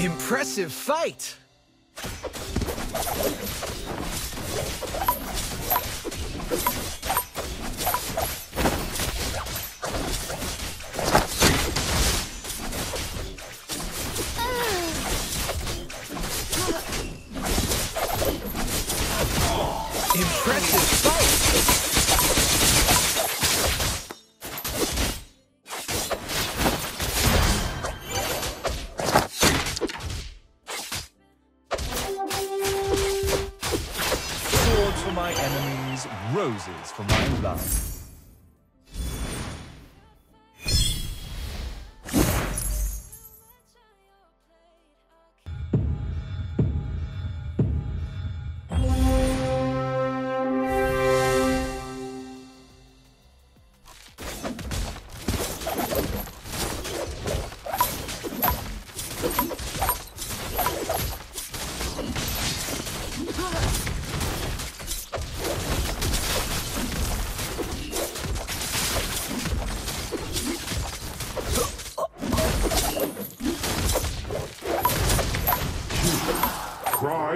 Impressive fight! For my enemies, roses for my love.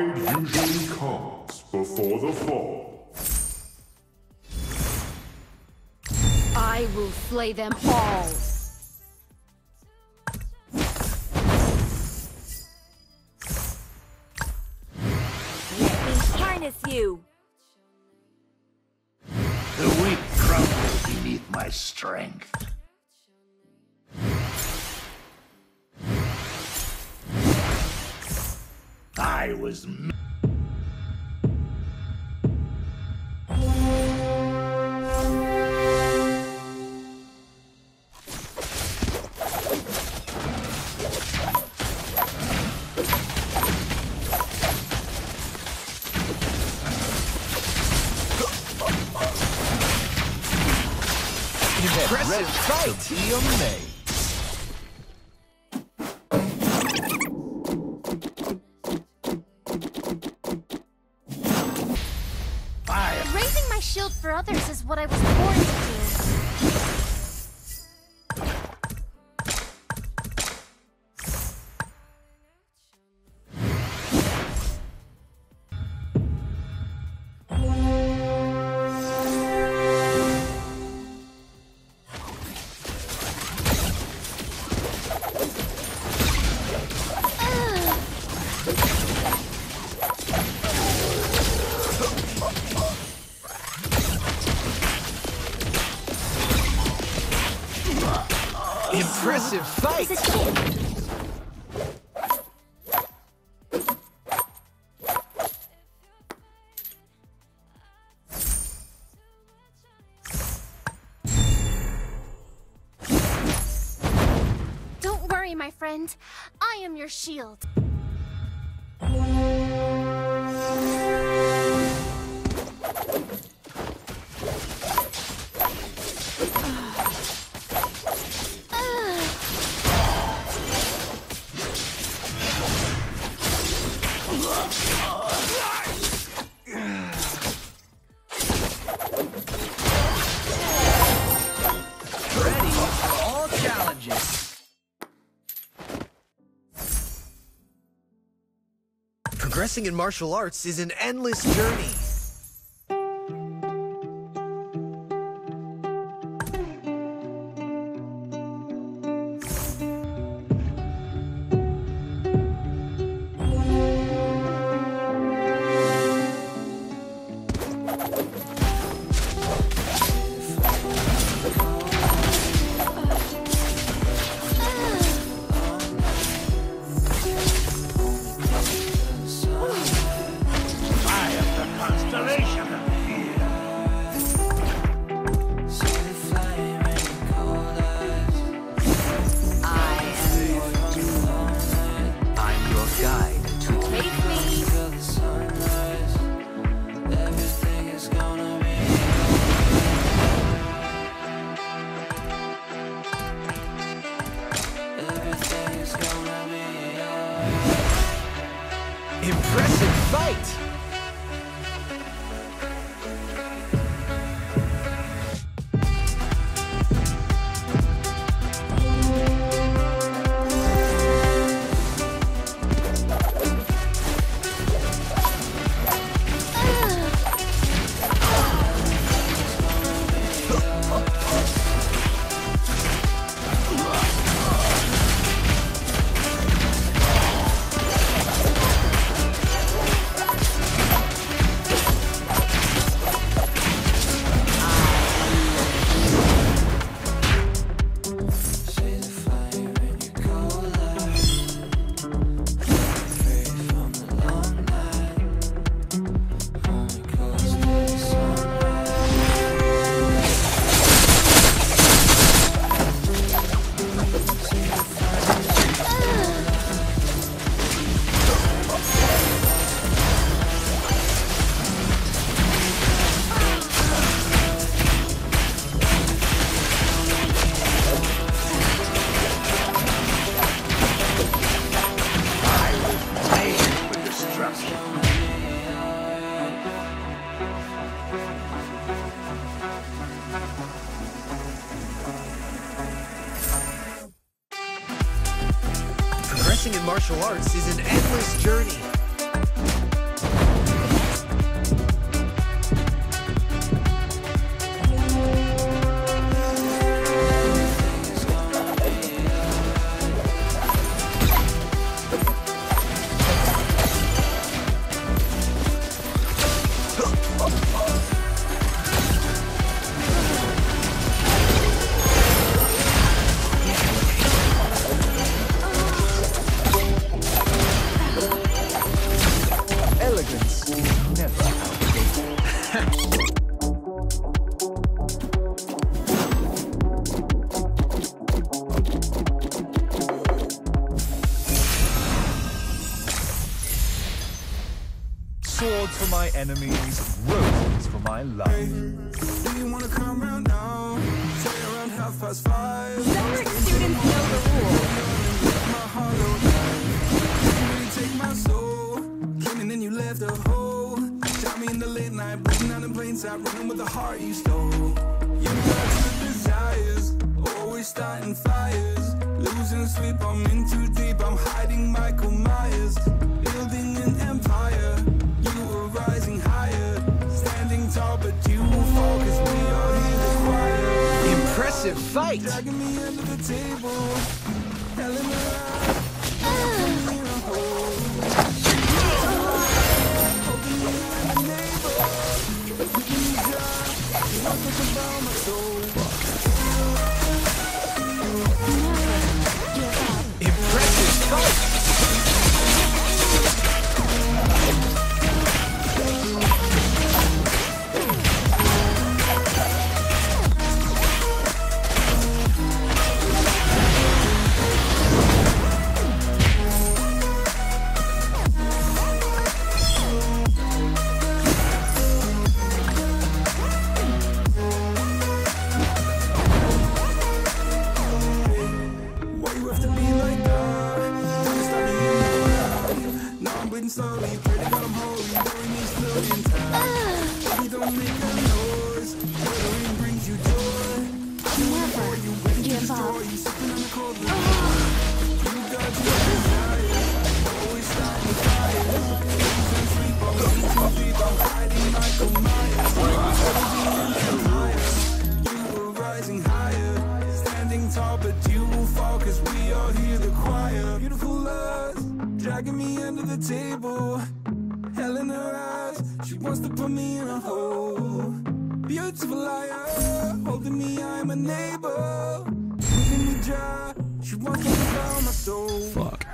Pride usually comes before the fall. I will slay them all. Let me harness you. The weak crumble beneath my strength. I was. For others is what I was born to do. Don't worry, my friend. I am your shield. Progressing in martial arts is an endless journey. Impressive fight! running with the heart you stole. Starting fires. Losing sleep, I'm in too deep, I'm hiding Michael Myers. massive fight. dragging me under the table. Hell in her eyes, she wants to put me in a hole. Beautiful liar, holding me, I'm a neighbor. Keeping me dry, she wants to drown my soul. Fuck.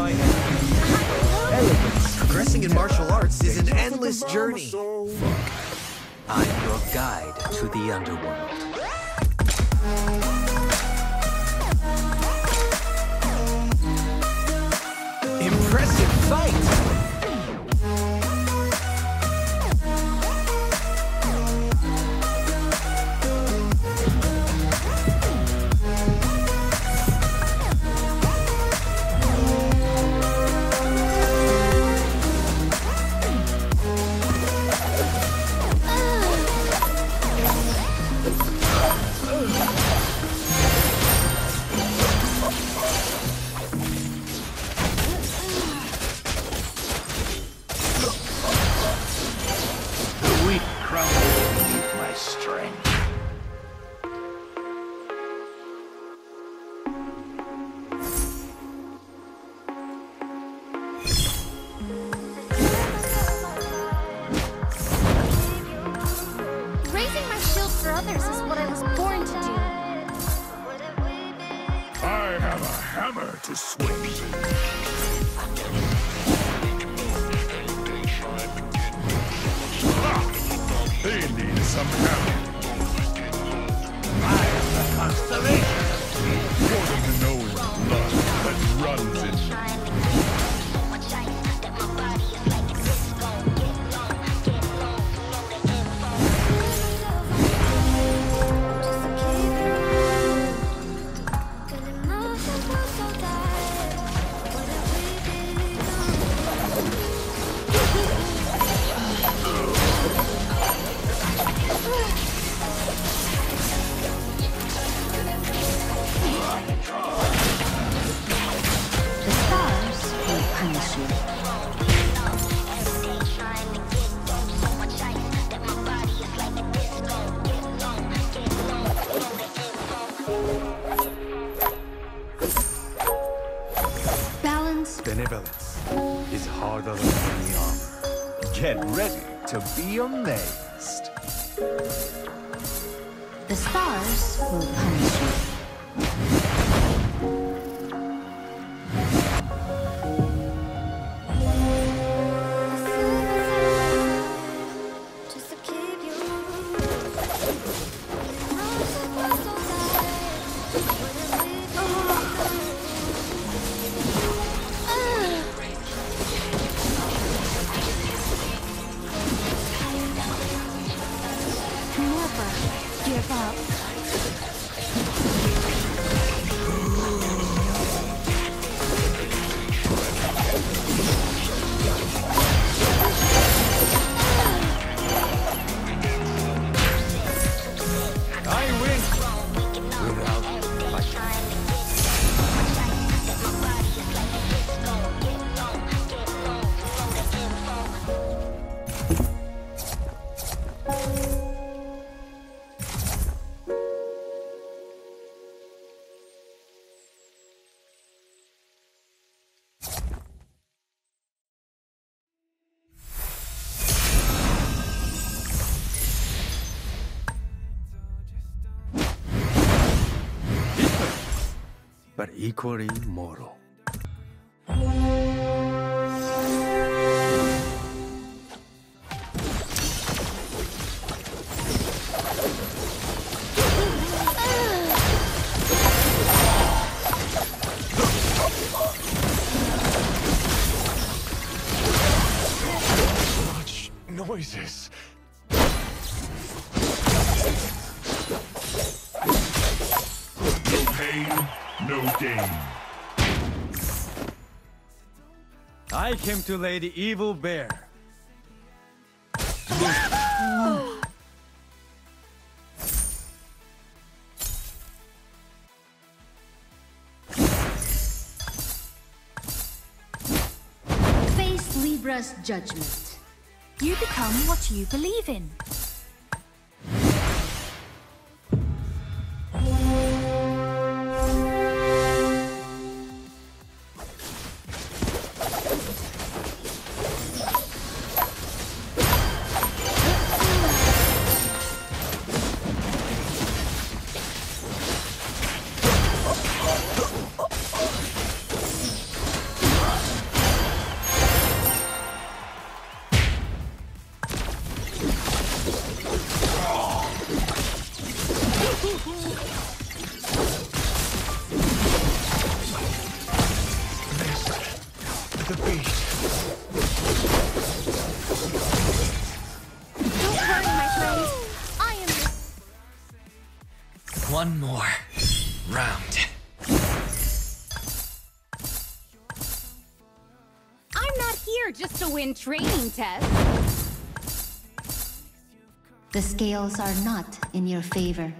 refinement, elegance. Progressing in martial arts is an endless journey. I'm your guide to the underworld. Impressive fight! To swing. They need some help. I am the constellation. To know it's blood that runs in stars will punish you. But equally mortal. No gain. I came to lay the evil bear. Face Libra's judgment. You become what you believe in. One more round. I'm not here just to win training tests. The scales are not in your favor.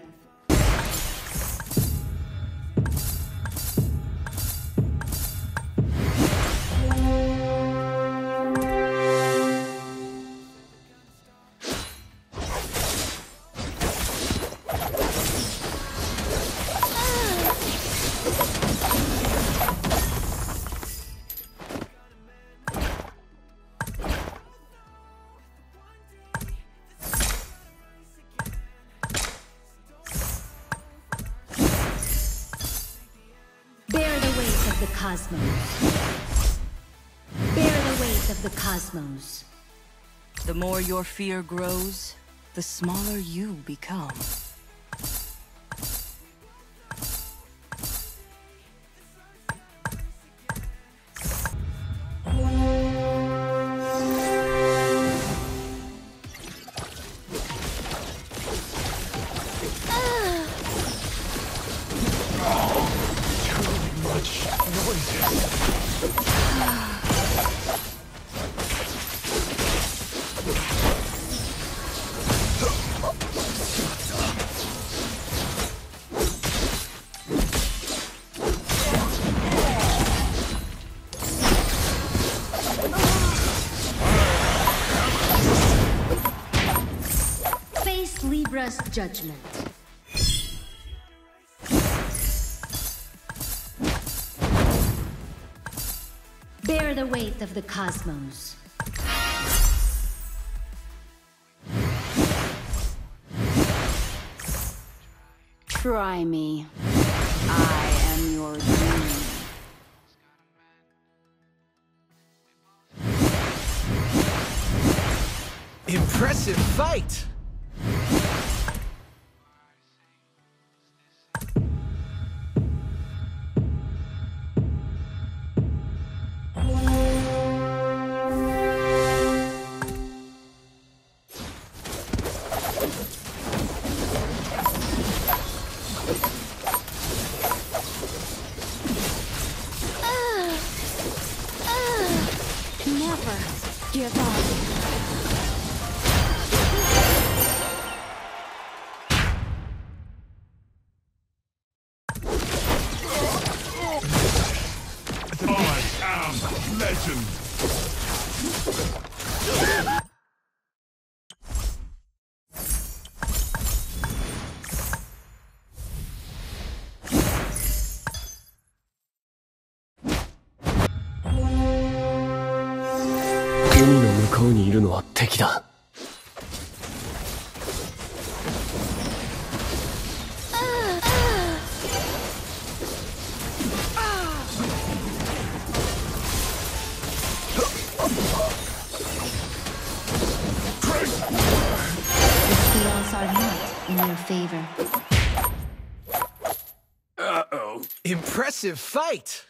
Cosmos. Bear the weight of the cosmos. The more your fear grows, the smaller you become. Judgment. Bear the weight of the cosmos. Try me. I am your doom. Impressive fight! The odds are not in your favor. Impressive fight!